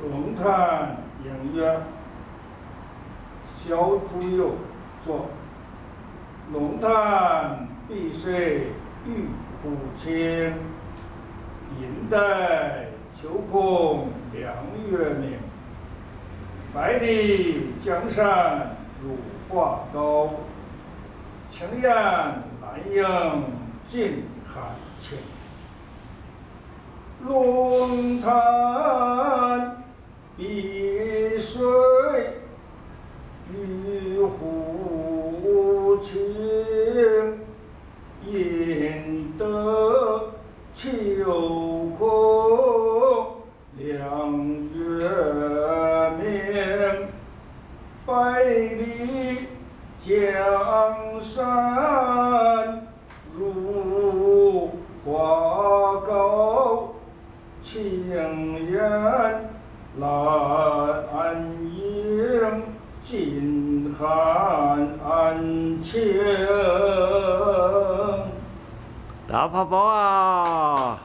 龙潭映月，小朱友作。龙潭碧水玉湖清，银带秋空凉月明。百里江山如画高，青烟蓝影尽含情。龙潭玉湖清，引得秋空两月明。百里江山如画高，青烟来影尽含情。大泡泡啊！